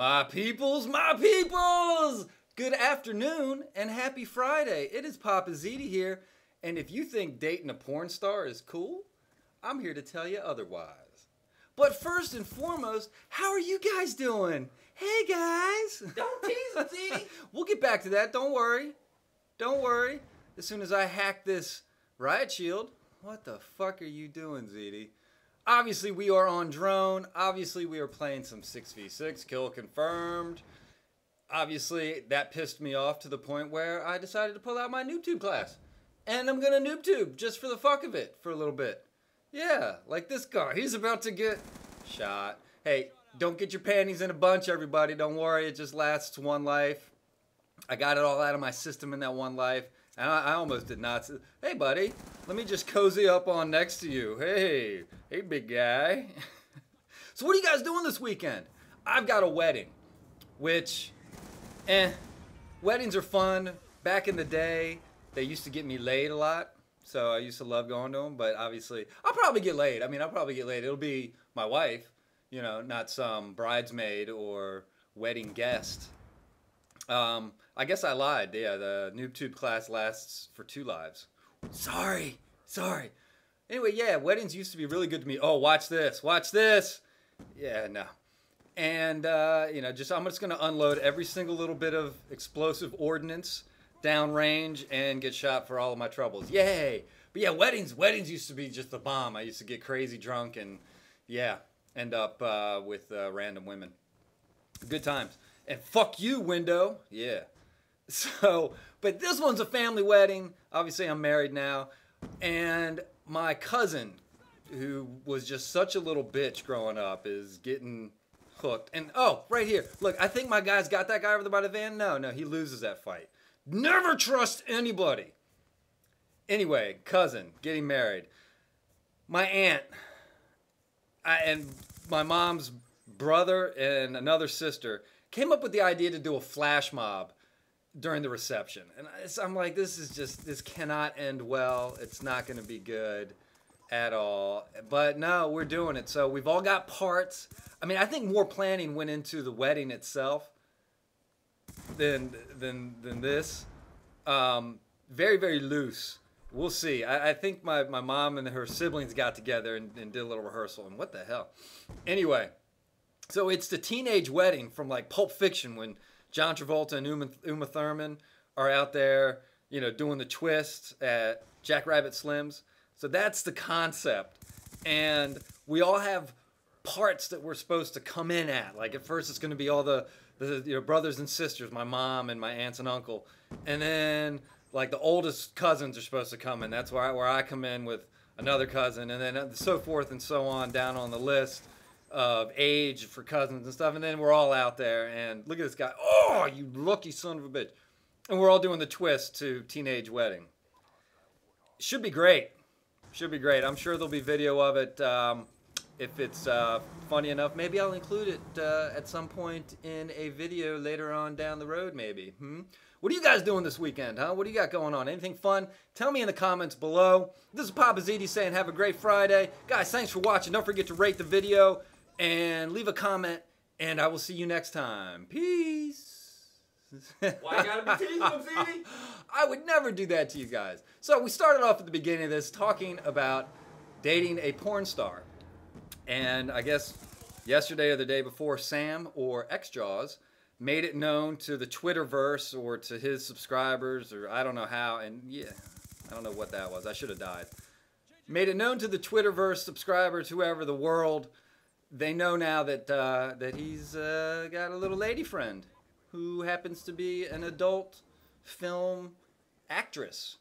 My peoples, my peoples! Good afternoon and happy Friday. It is Papa Ziti here, and if you think dating a porn star is cool, I'm here to tell you otherwise. But first and foremost, how are you guys doing? Hey guys! Don't tease him, Ziti. we'll get back to that, don't worry. Don't worry. As soon as I hack this riot shield, what the fuck are you doing, Ziti? Obviously, we are on drone. Obviously, we are playing some 6v6, kill confirmed. Obviously, that pissed me off to the point where I decided to pull out my NoobTube class. And I'm gonna NoobTube just for the fuck of it for a little bit. Yeah, like this guy. He's about to get shot. Hey, don't get your panties in a bunch, everybody. Don't worry, it just lasts one life. I got it all out of my system in that one life. I, I almost did not. Say, hey, buddy, let me just cozy up on next to you. Hey, hey, big guy. so, what are you guys doing this weekend? I've got a wedding, which, eh, weddings are fun. Back in the day, they used to get me laid a lot. So I used to love going to them, but obviously, I'll probably get laid. I mean, I'll probably get laid. It'll be my wife, you know, not some bridesmaid or wedding guest. Um, I guess I lied. Yeah, the NoobTube class lasts for two lives. Sorry, sorry. Anyway, yeah, weddings used to be really good to me. Oh, watch this, watch this. Yeah, no. And uh, you know, just I'm just gonna unload every single little bit of explosive ordnance downrange and get shot for all of my troubles. Yay! But yeah, weddings, weddings used to be just the bomb. I used to get crazy drunk and yeah, end up uh, with uh, random women. Good times. And fuck you, window. Yeah. So, but this one's a family wedding. Obviously, I'm married now. And my cousin, who was just such a little bitch growing up, is getting hooked. And oh, right here. Look, I think my guy's got that guy over there by the van. No, no, he loses that fight. Never trust anybody. Anyway, cousin getting married. My aunt I, and my mom's brother and another sister came up with the idea to do a flash mob during the reception. And I'm like, this is just, this cannot end well. It's not going to be good at all. But no, we're doing it. So we've all got parts. I mean, I think more planning went into the wedding itself than than than this. Um, very very loose. We'll see. I, I, think my, my mom and her siblings got together and, and did a little rehearsal. And what the hell? Anyway, so it's the teenage wedding from like Pulp Fiction when John Travolta and Uma, Uma Thurman are out there, you know, doing the twist at Jack Rabbit Slims. So that's the concept. And we all have parts that we're supposed to come in at. Like at first, it's going to be all the, the you know, brothers and sisters, my mom and my aunts and uncle, and then like the oldest cousins are supposed to come in. That's where I, where I come in with another cousin, and then uh, so forth and so on down on the list of age for cousins and stuff. And then we're all out there, and look at this guy. Oh, you lucky son of a bitch! And we're all doing the twist to teenage wedding. Should be great. Should be great. I'm sure there'll be video of it. Um, if it's uh, funny enough, maybe I'll include it uh, at some point in a video later on down the road, maybe. Hmm? What are you guys doing this weekend, huh? What do you got going on? Anything fun? Tell me in the comments below. This is Papa Ziti saying have a great Friday. Guys, thanks for watching. Don't forget to rate the video and leave a comment, and I will see you next time. Peace. Why gotta be teasing them? I would never do that to you guys. So we started off at the beginning of this talking about dating a porn star. And I guess yesterday or the day before, Sam or XJaws made it known to the Twitterverse or to his subscribers, or I don't know how. And yeah, I don't know what that was. I should have died. Made it known to the Twitterverse subscribers, whoever the world. They know now that uh, that he's uh, got a little lady friend who happens to be an adult film actress.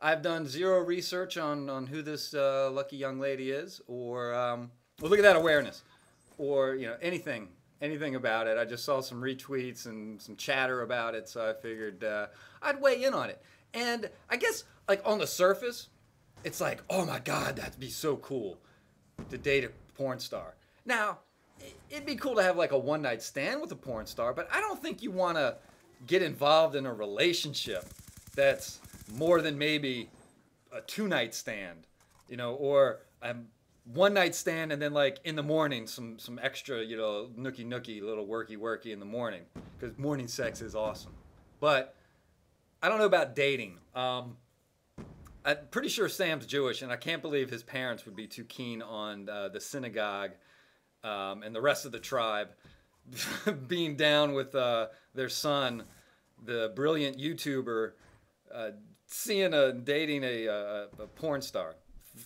I've done zero research on, on who this uh, lucky young lady is, or um, well, look at that awareness, or you know anything, anything about it. I just saw some retweets and some chatter about it, so I figured uh, I'd weigh in on it. And I guess like on the surface, it's like, oh my god, that'd be so cool to date a porn star. Now, it'd be cool to have like a one night stand with a porn star, but I don't think you want to get involved in a relationship that's more than maybe a two night stand, you know, or a one night stand and then like in the morning some some extra you know nookie nookie little worky worky in the morning because morning sex is awesome. But i don't know about dating. Um, i'm pretty sure sam's jewish and i can't believe his parents would be too keen on uh, the synagogue um, and the rest of the tribe being down with uh, their son the brilliant youtuber uh, seeing a dating a, a, a porn star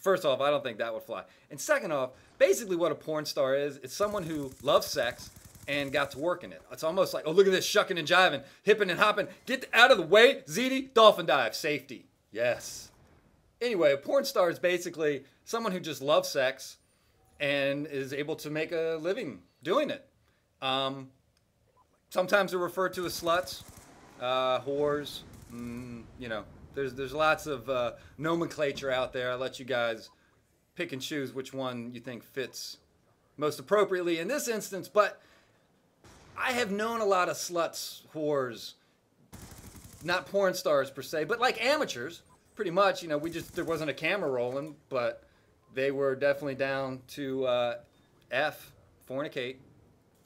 First off, I don't think that would fly. And second off, basically what a porn star is, it's someone who loves sex and got to work in it. It's almost like, oh, look at this shucking and jiving, hipping and hopping. Get out of the way, Ziti, dolphin dive, safety. Yes. Anyway, a porn star is basically someone who just loves sex and is able to make a living doing it. Um, sometimes they're referred to as sluts, uh, whores, mm, you know, there's there's lots of uh, nomenclature out there. I'll let you guys pick and choose which one you think fits most appropriately in this instance. But I have known a lot of sluts, whores, not porn stars per se, but like amateurs, pretty much. You know, we just there wasn't a camera rolling, but they were definitely down to uh, f fornicate.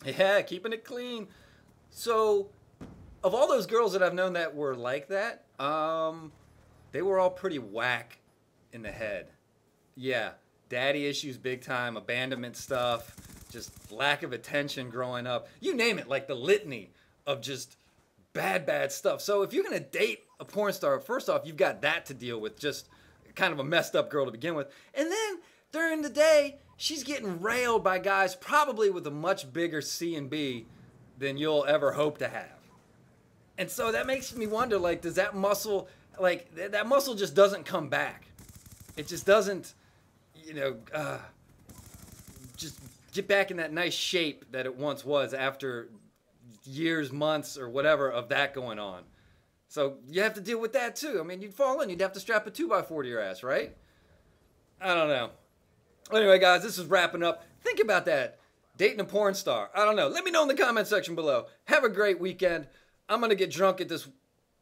Yeah, keeping it clean. So, of all those girls that I've known that were like that, um, they were all pretty whack in the head. Yeah, daddy issues big time, abandonment stuff, just lack of attention growing up. You name it, like the litany of just bad, bad stuff. So if you're gonna date a porn star, first off, you've got that to deal with, just kind of a messed up girl to begin with. And then during the day, she's getting railed by guys probably with a much bigger C and B than you'll ever hope to have. And so that makes me wonder like does that muscle like th- that muscle just doesn't come back. It just doesn't you know uh, just get back in that nice shape that it once was after years, months or whatever of that going on. So you have to deal with that too. I mean, you'd fall in, you'd have to strap a 2x4 to your ass, right? I don't know. Anyway, guys, this is wrapping up. Think about that. Dating a porn star. I don't know. Let me know in the comment section below. Have a great weekend. I'm going to get drunk at this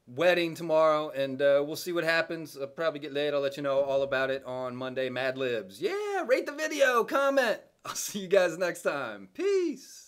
wedding tomorrow, and uh, we'll see what happens. I'll probably get laid. I'll let you know all about it on Monday. Mad Libs. Yeah, rate the video, comment. I'll see you guys next time. Peace.